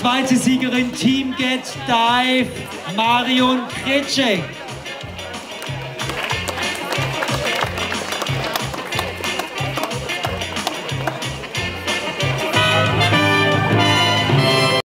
Zweite Siegerin Team Get Dive, Marion Kretschek.